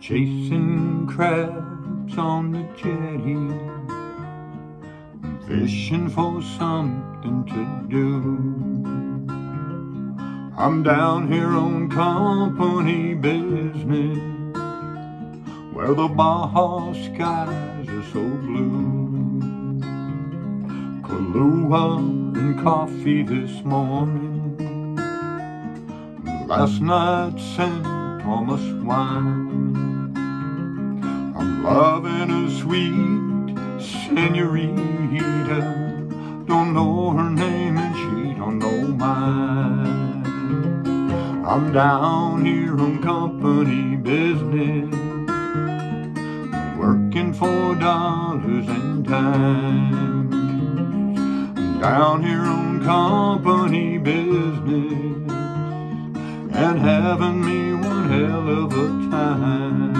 Chasing crabs on the jetty. Fishing for something to do. I'm down here on company business Where the Baja skies are so blue Kahlua and coffee this morning Last night St. Thomas wine I'm loving a sweet senorita Don't know her name and she don't know mine I'm down here on company business, working for dollars and dimes. Down here on company business, and having me one hell of a time.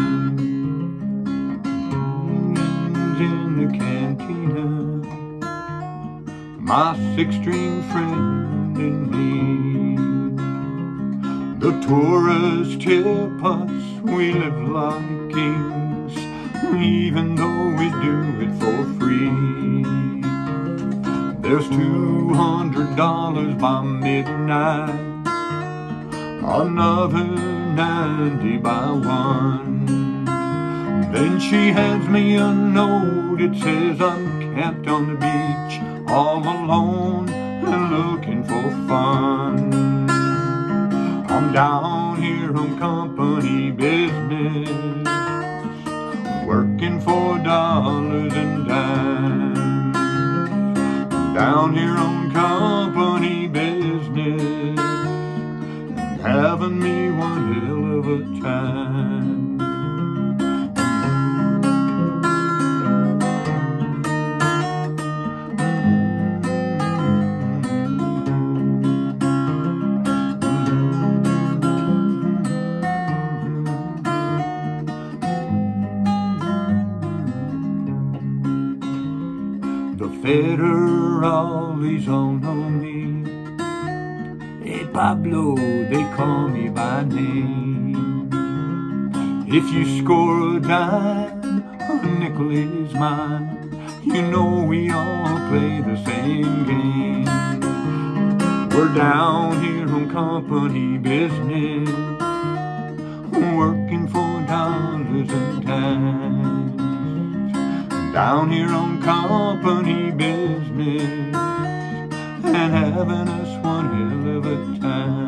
In the cantina, my six-string friend and me. The tourists tip us we live like kings, even though we do it for free. There's two hundred dollars by midnight, another ninety by one. Then she hands me a note, it says I'm camped on the beach, all alone and looking for fun. I'm down here on company business, working for dollars and Here on company business, and having me one hell of a time. The federales all know me. Hey Pablo, they call me by name. If you score a dime, a nickel is mine. You know we all play the same game. We're down here on company business, down here on company business and having us one hell of a time.